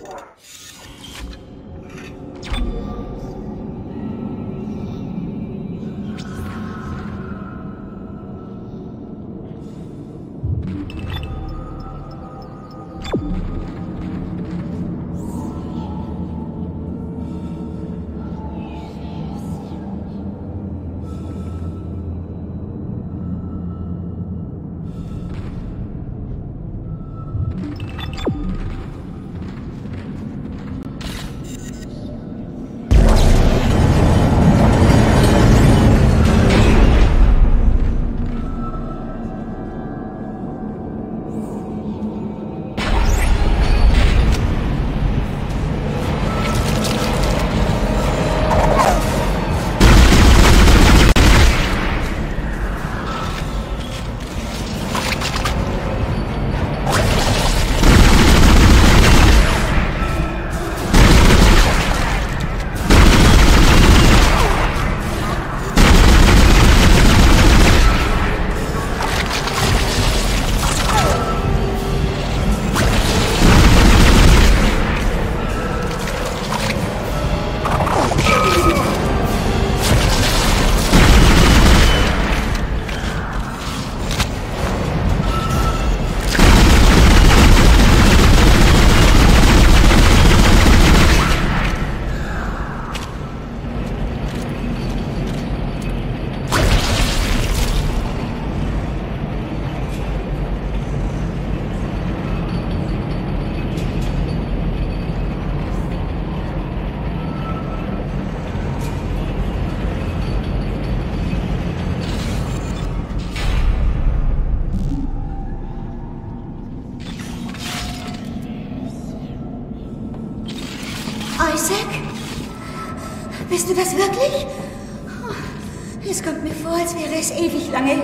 What? bis ewig lange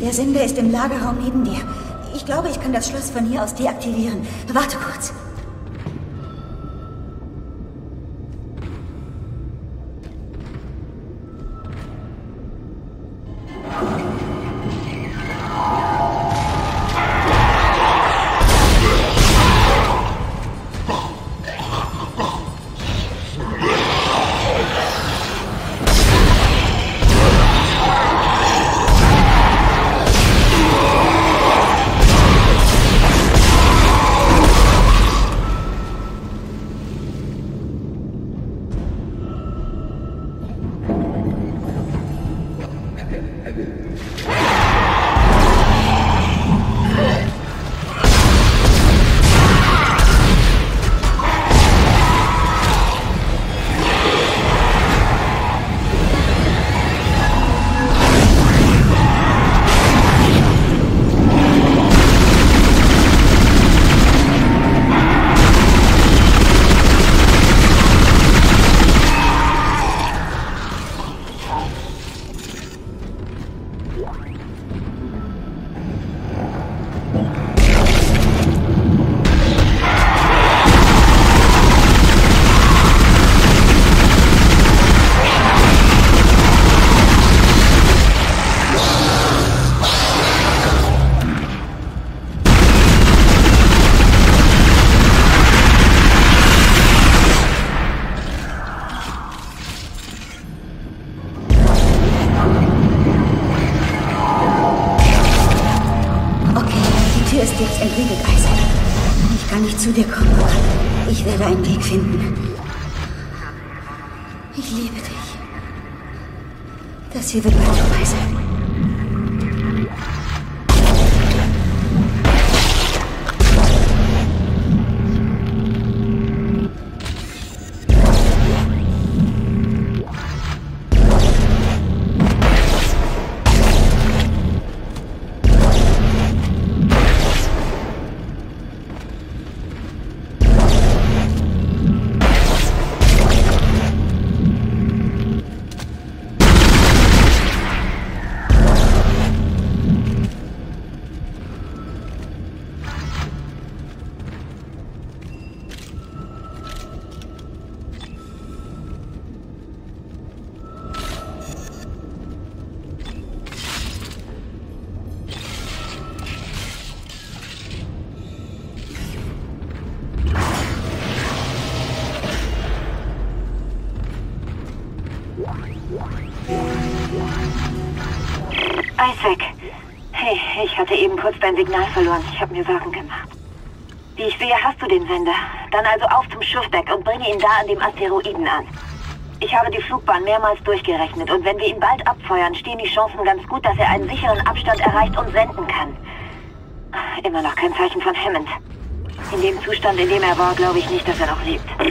Der Sender ist im Lagerraum neben dir. Ich glaube, ich kann das Schloss von hier aus deaktivieren. Warte kurz. Isaac. Hey, ich hatte eben kurz dein Signal verloren. Ich habe mir Sorgen gemacht. Wie ich sehe, hast du den Sender. Dann also auf zum Schiffdeck und bringe ihn da an dem Asteroiden an. Ich habe die Flugbahn mehrmals durchgerechnet und wenn wir ihn bald abfeuern, stehen die Chancen ganz gut, dass er einen sicheren Abstand erreicht und senden kann. Immer noch kein Zeichen von Hammond. In dem Zustand, in dem er war, glaube ich nicht, dass er noch lebt.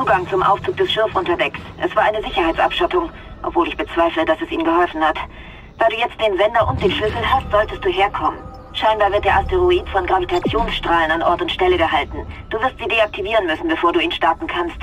Zugang zum Aufzug des Schiffs unterwegs. Es war eine Sicherheitsabschottung, obwohl ich bezweifle, dass es Ihnen geholfen hat. Da du jetzt den Sender und den Schlüssel hast, solltest du herkommen. Scheinbar wird der Asteroid von Gravitationsstrahlen an Ort und Stelle gehalten. Du wirst sie deaktivieren müssen, bevor du ihn starten kannst.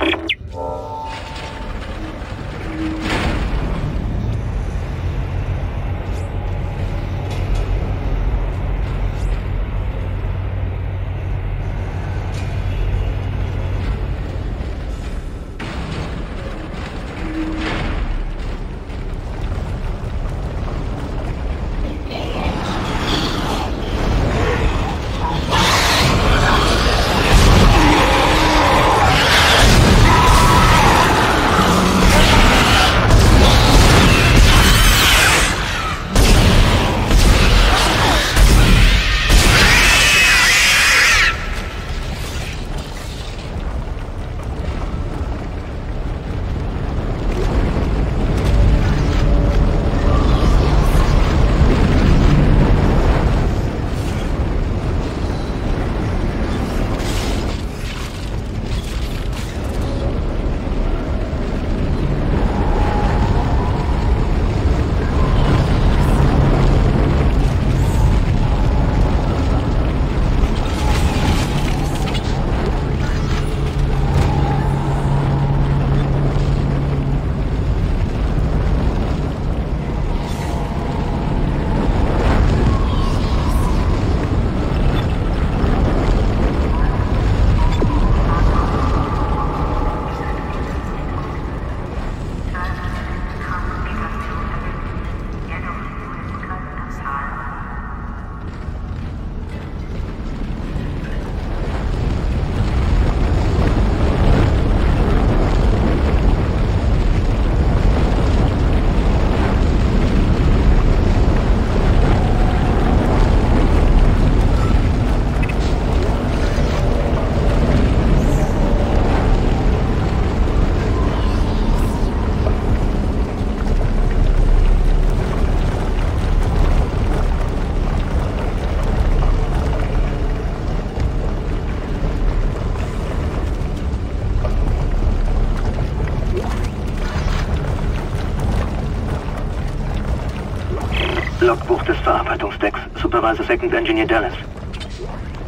Supervisor Second Engineer Dallas.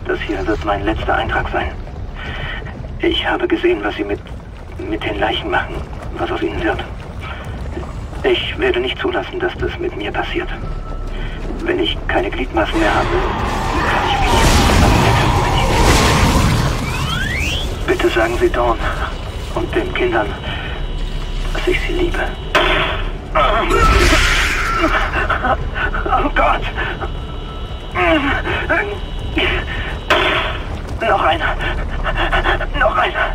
Das hier wird mein letzter Eintrag sein. Ich habe gesehen, was Sie mit, mit den Leichen machen, was aus ihnen wird. Ich werde nicht zulassen, dass das mit mir passiert. Wenn ich keine Gliedmaßen mehr habe, kann ich mich Bitte sagen Sie Dawn und den Kindern, dass ich sie liebe. Noch einer! Noch einer!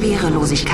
Schwerelosigkeit.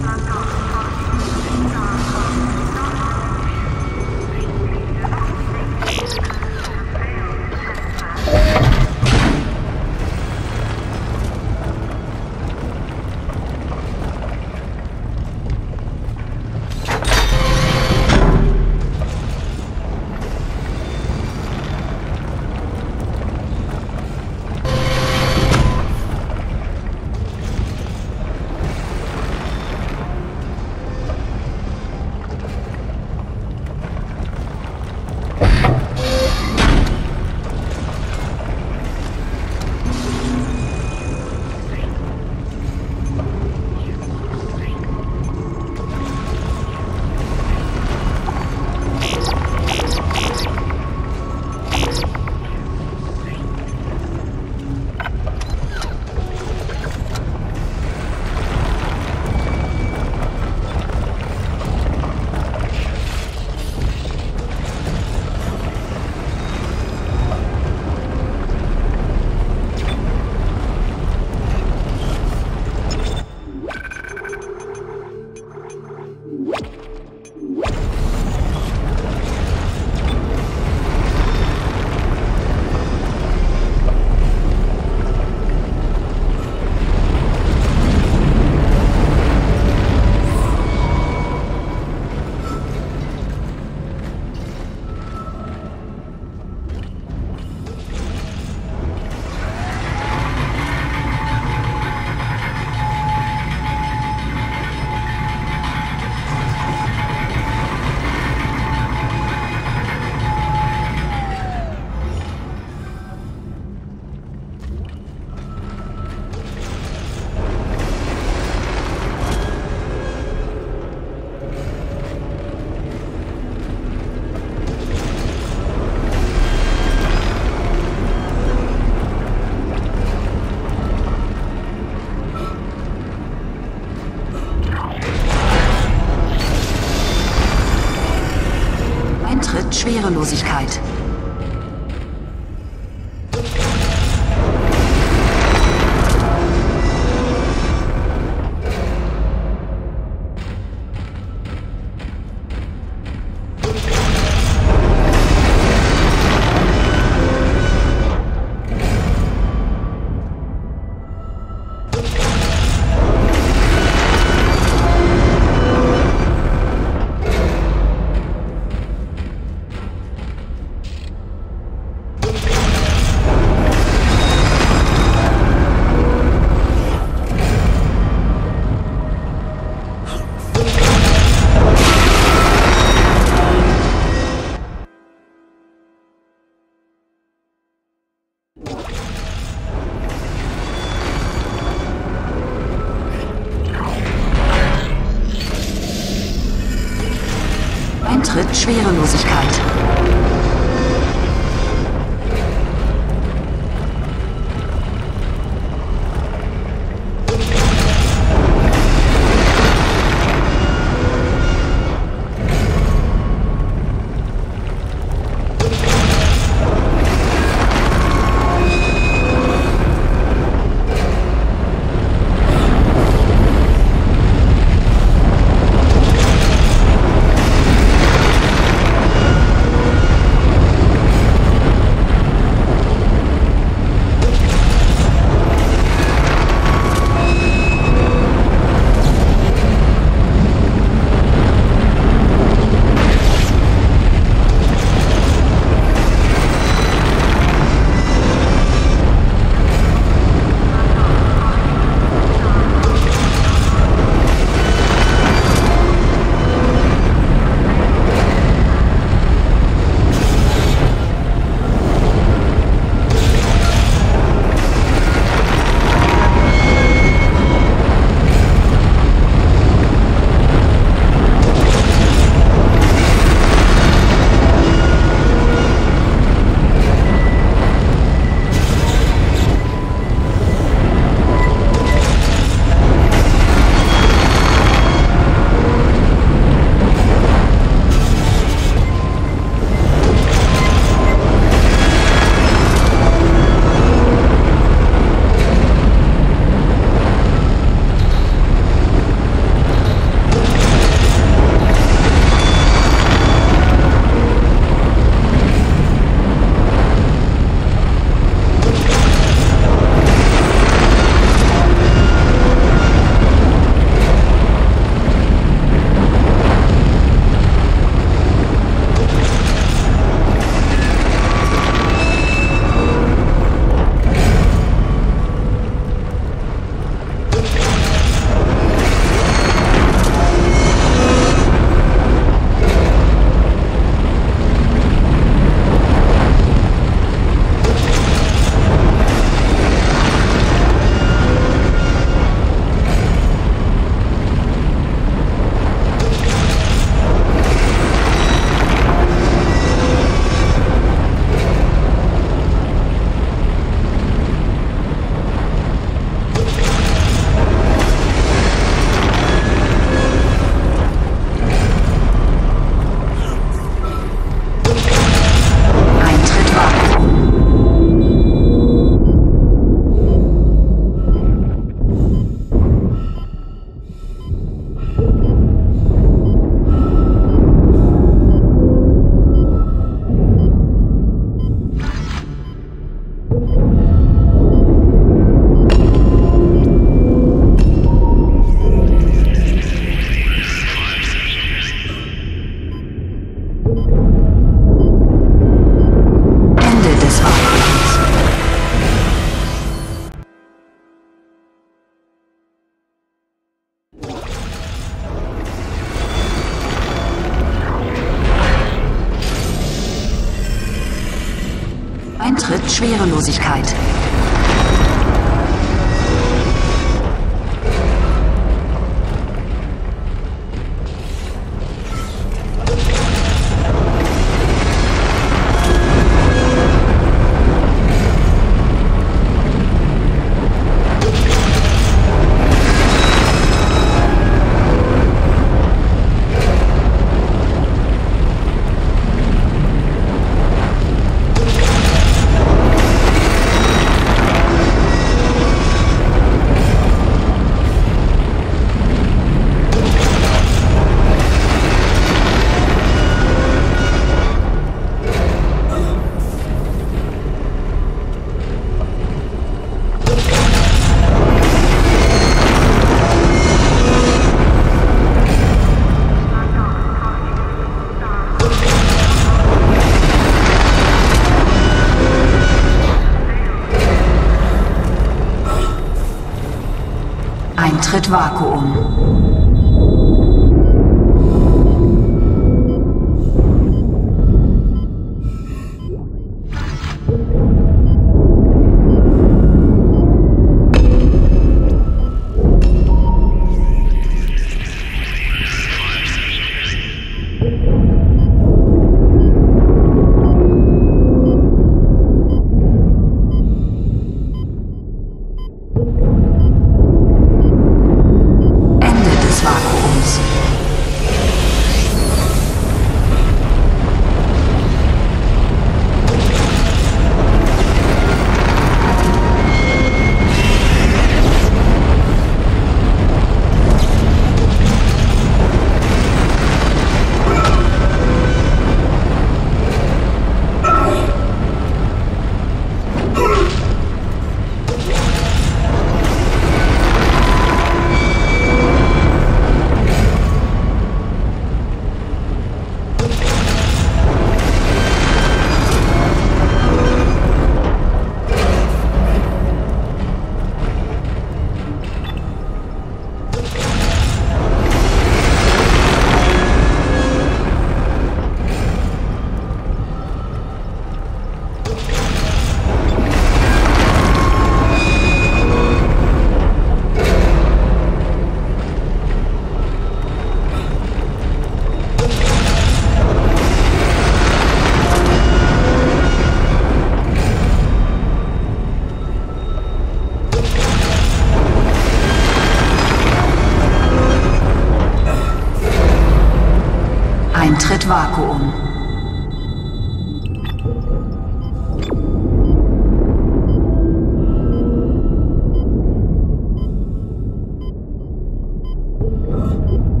Oh.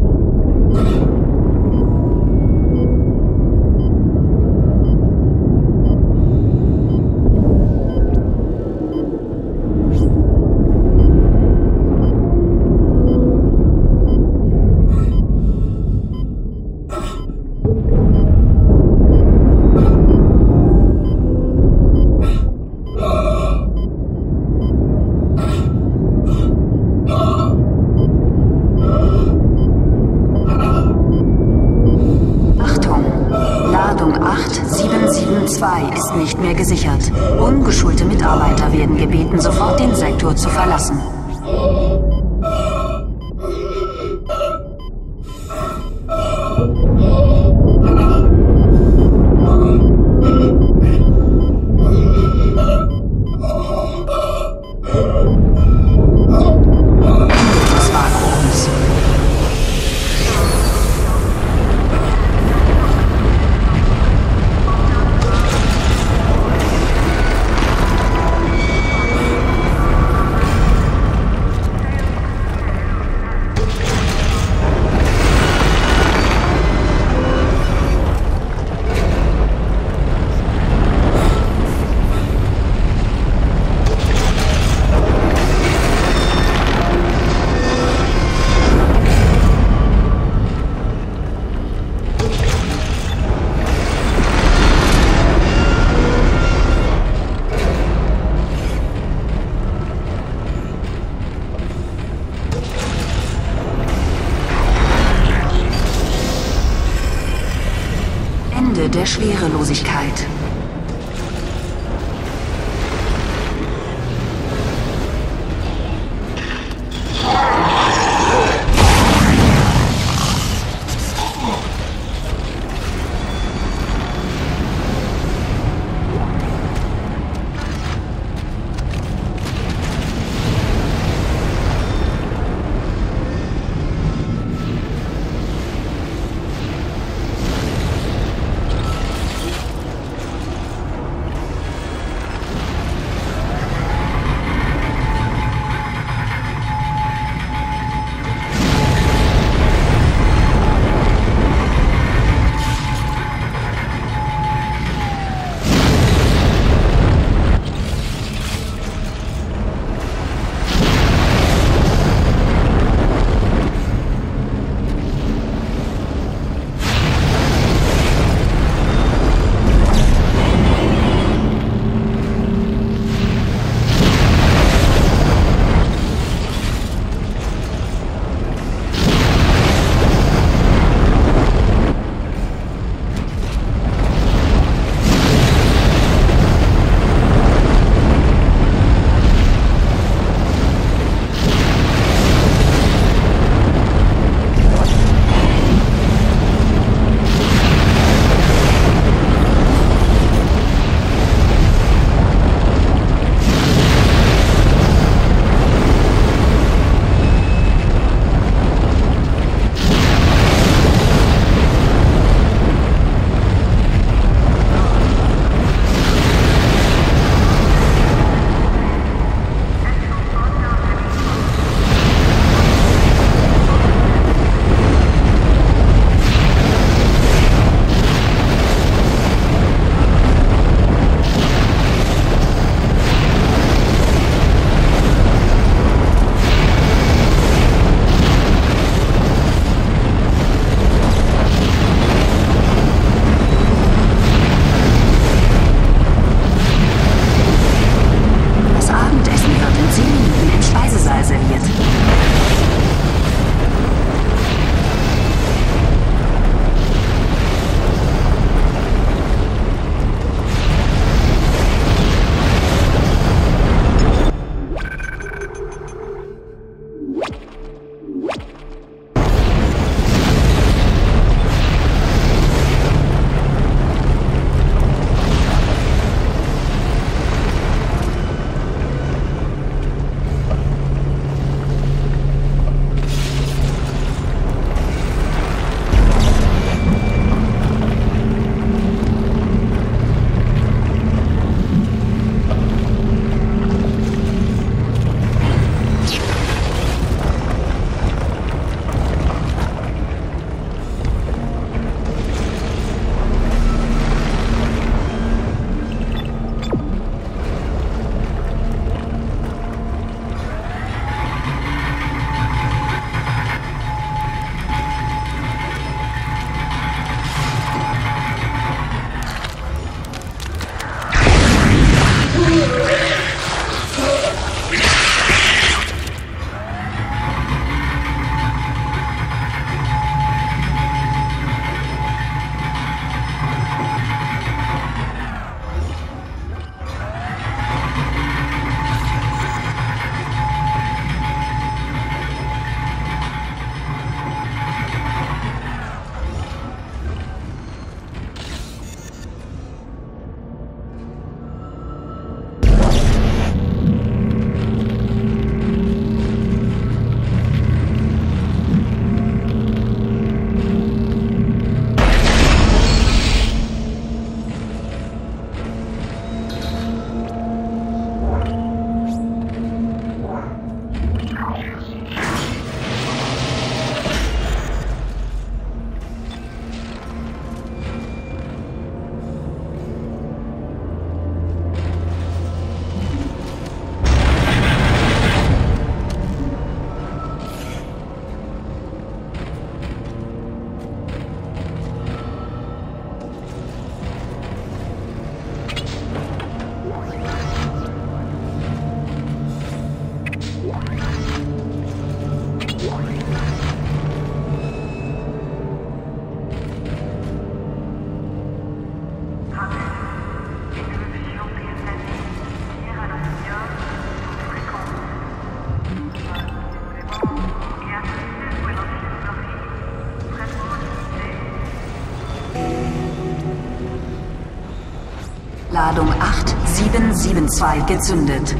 8772 gezündet.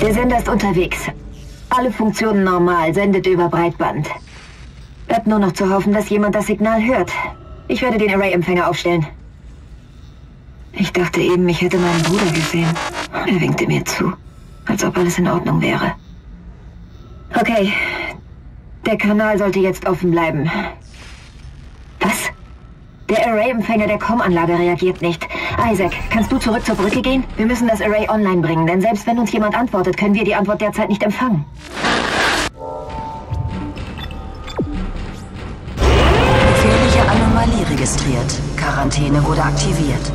Der Sender ist unterwegs. Alle Funktionen normal, sendet über Breitband. Bleibt nur noch zu hoffen, dass jemand das Signal hört. Ich werde den Array-Empfänger aufstellen. Ich dachte eben, ich hätte meinen Bruder gesehen. Er winkte mir zu, als ob alles in Ordnung wäre. Okay, der Kanal sollte jetzt offen bleiben. Was? Der Array-Empfänger der Com-Anlage reagiert nicht. Isaac, kannst du zurück zur Brücke gehen? Wir müssen das Array online bringen, denn selbst wenn uns jemand antwortet, können wir die Antwort derzeit nicht empfangen. Gefährliche Anomalie registriert. Quarantäne wurde aktiviert.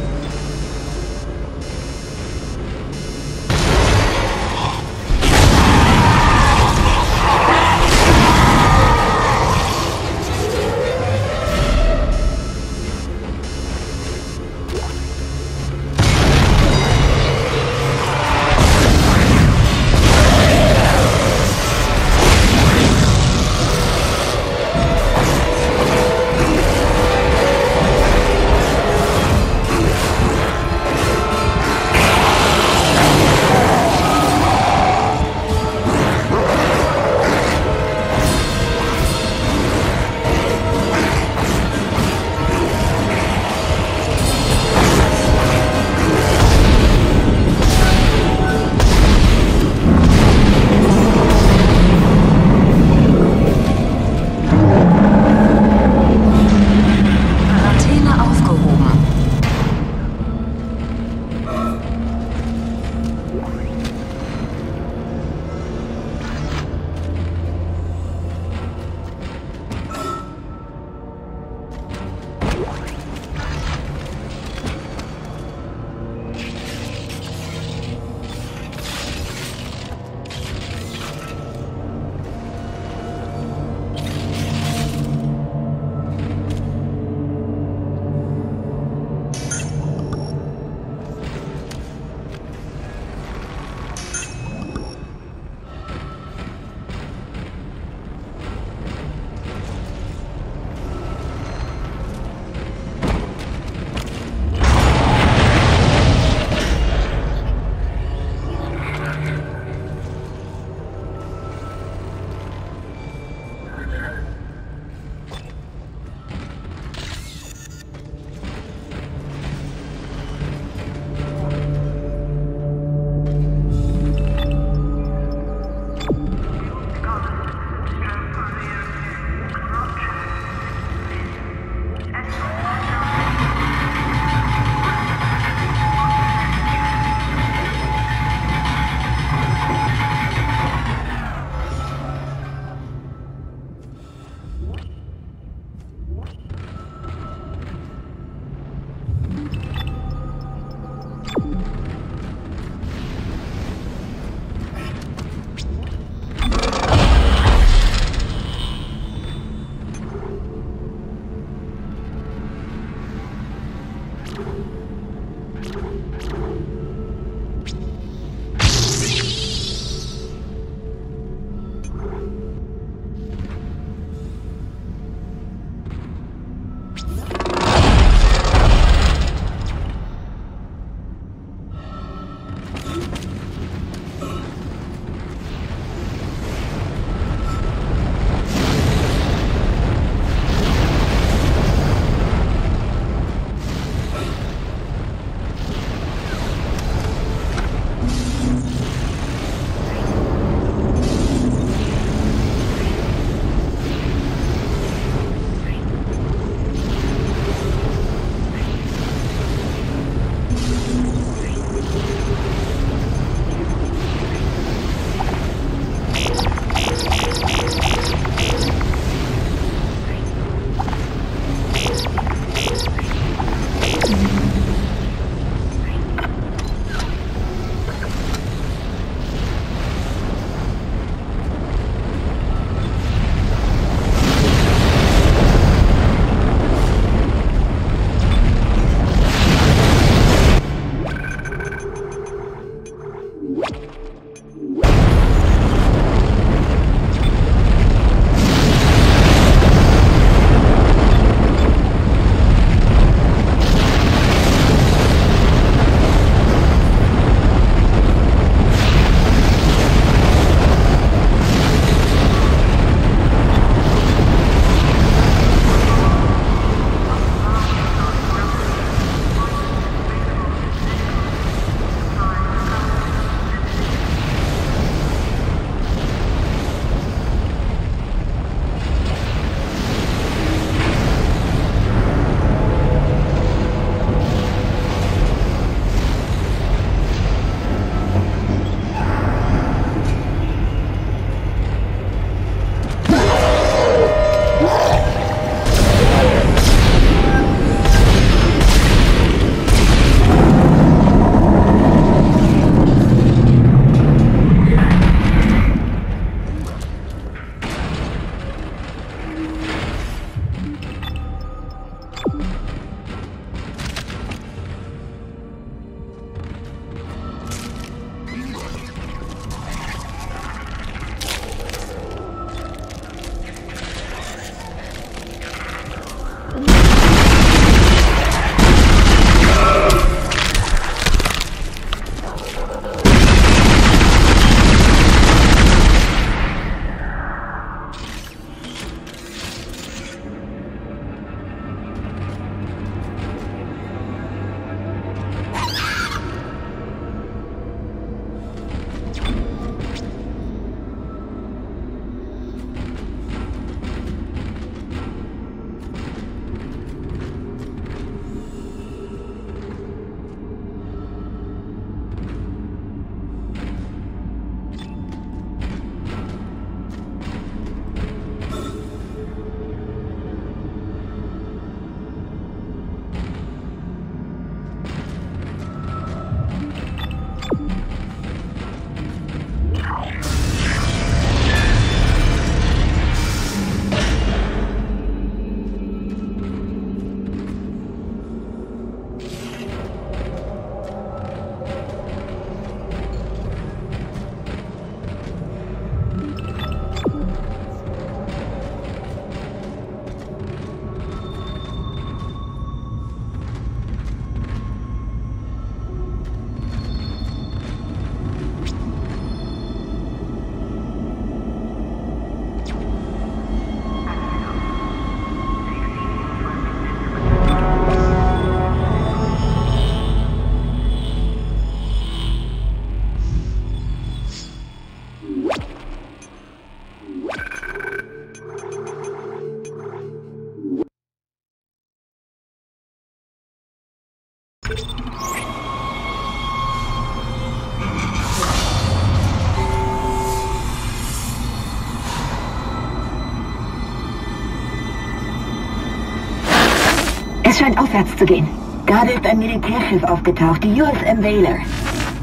Es scheint aufwärts zu gehen. Gerade ist ein Militärschiff aufgetaucht, die USM Whaler.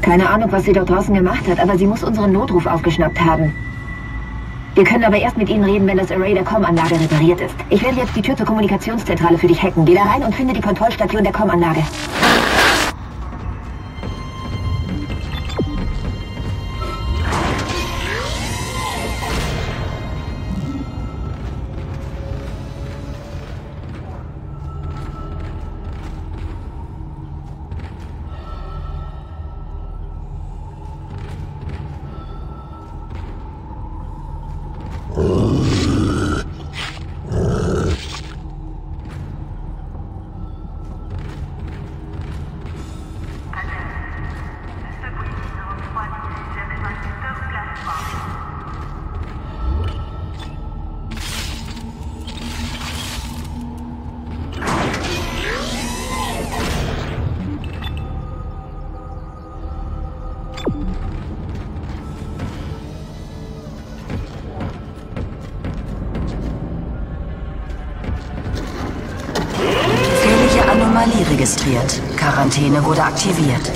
Keine Ahnung, was sie dort draußen gemacht hat, aber sie muss unseren Notruf aufgeschnappt haben. Wir können aber erst mit ihnen reden, wenn das Array der Com-Anlage repariert ist. Ich werde jetzt die Tür zur Kommunikationszentrale für dich hacken. Geh da rein und finde die Kontrollstation der Com-Anlage. Registriert. Quarantäne wurde aktiviert.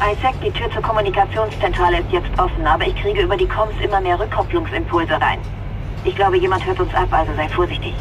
ISAC, die Tür zur Kommunikationszentrale ist jetzt offen, aber ich kriege über die Comms immer mehr Rückkopplungsimpulse rein. Ich glaube, jemand hört uns ab, also sei vorsichtig.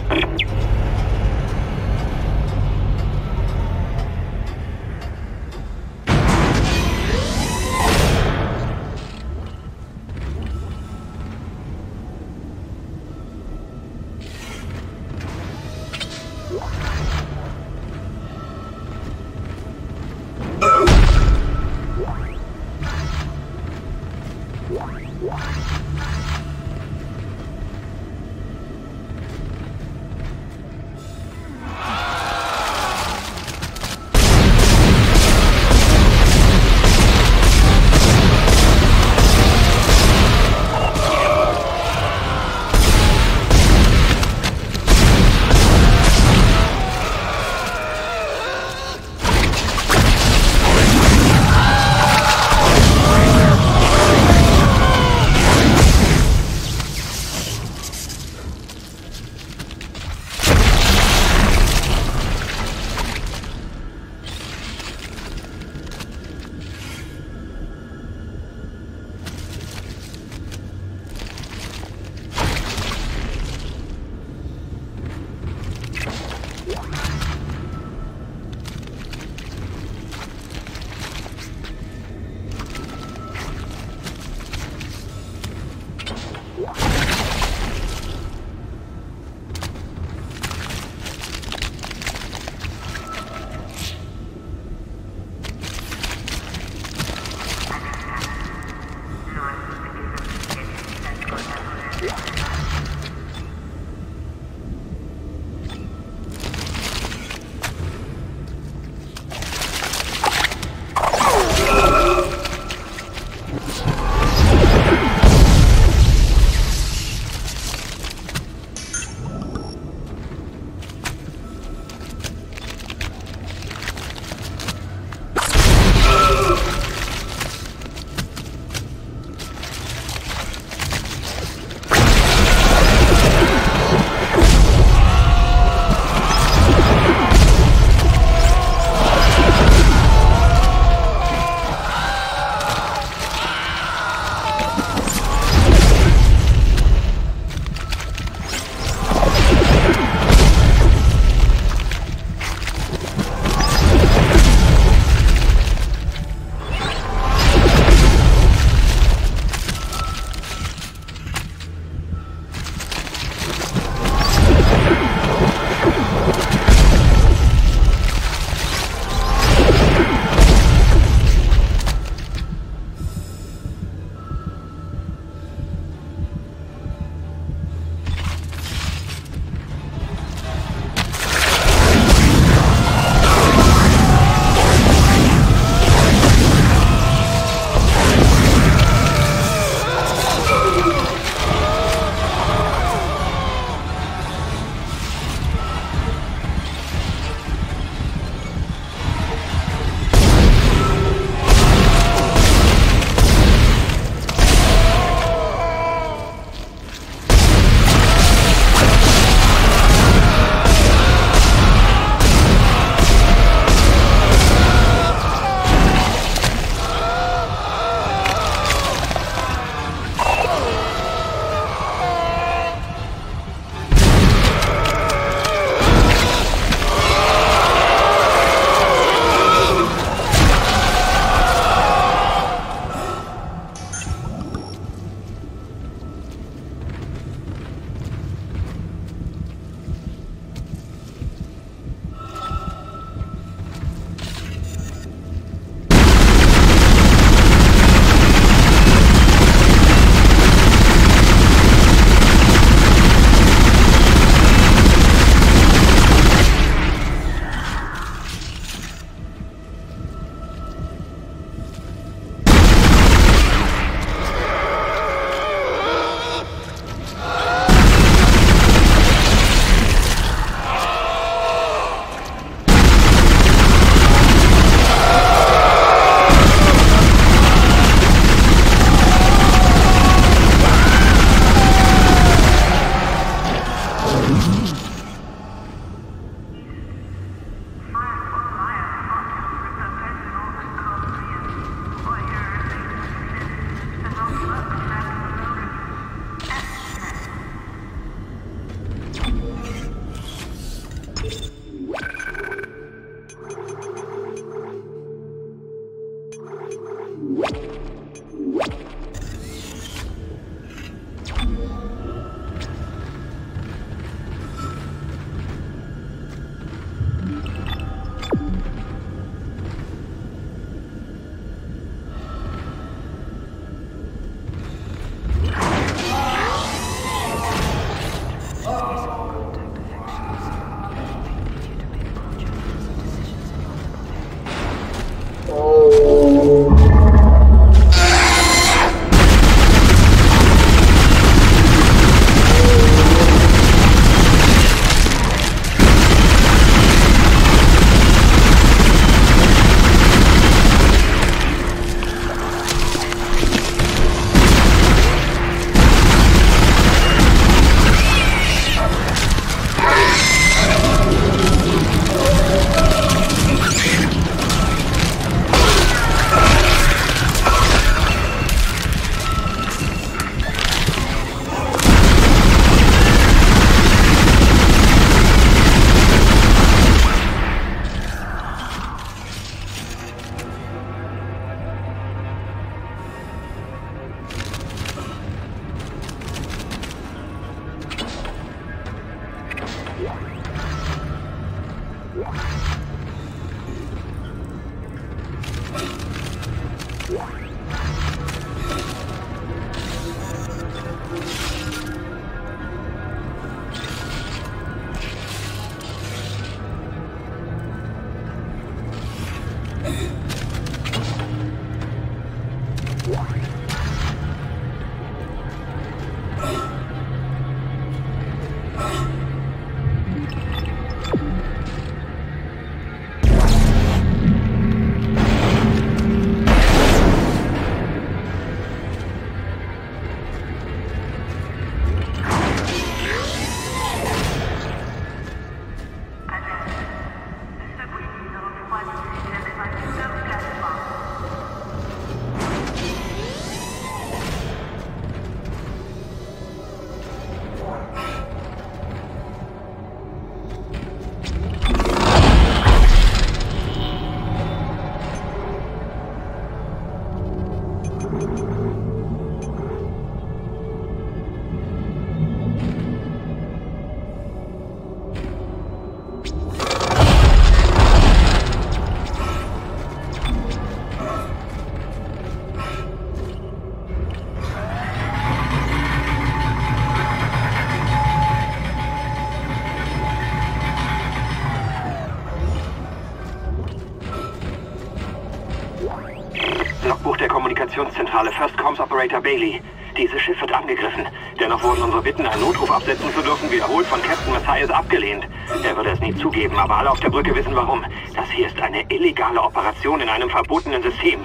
Bailey. Dieses Schiff wird angegriffen. Dennoch wurden unsere Bitten, einen Notruf absetzen zu dürfen, wiederholt von Captain Matthias abgelehnt. Er würde es nie zugeben, aber alle auf der Brücke wissen warum. Das hier ist eine illegale Operation in einem verbotenen System.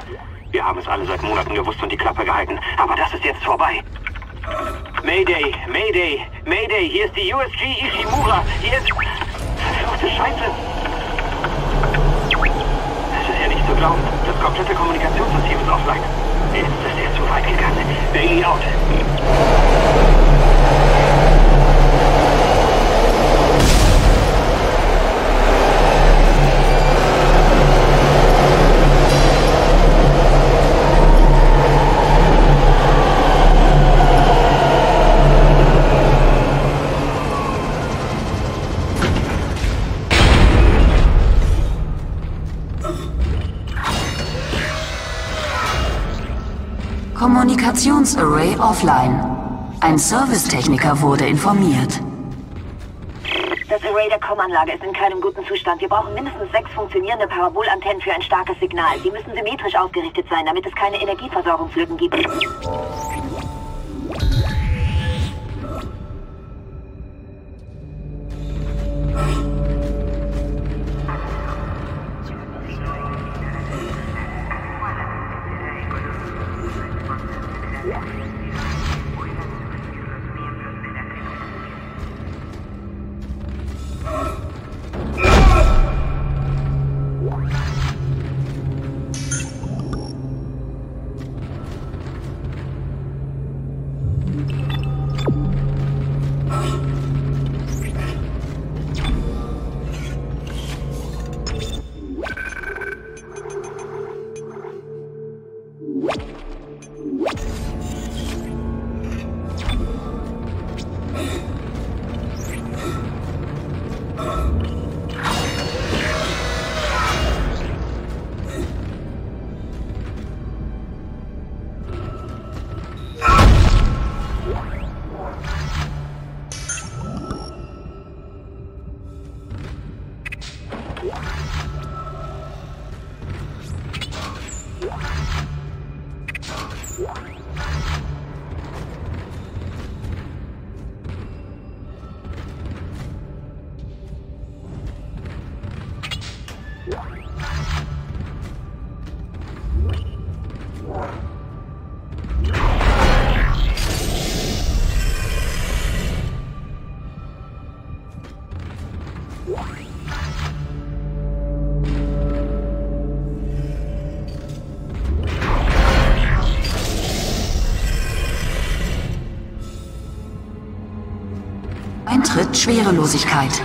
Wir haben es alle seit Monaten gewusst und die Klappe gehalten. Aber das ist jetzt vorbei. Mayday, Mayday, Mayday, hier ist die USG Ishimura. Hier ist... Verfluchte Scheiße. Es ist ja nicht zu glauben. Das komplette Kommunikationssystem ist offline. Ist das jetzt zu weit gegangen? Bailey out. Kommunikationsarray offline. Ein Servicetechniker wurde informiert. Das Array der Com-Anlage ist in keinem guten Zustand. Wir brauchen mindestens sechs funktionierende Parabolantennen für ein starkes Signal. Sie müssen symmetrisch ausgerichtet sein, damit es keine Energieversorgungslücken gibt. Eintritt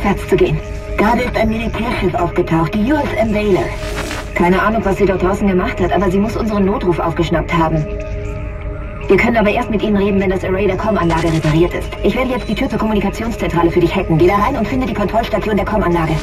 Aufwärts zu gehen. Gerade ist ein Militärschiff aufgetaucht, die USM Baylor. Keine Ahnung, was sie dort draußen gemacht hat, aber sie muss unseren Notruf aufgeschnappt haben. Wir können aber erst mit Ihnen reden, wenn das Array der Com-Anlage repariert ist. Ich werde jetzt die Tür zur Kommunikationszentrale für dich hacken. Geh da rein und finde die Kontrollstation der Com-Anlage.